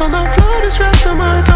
on the floor, this rest my thoughts.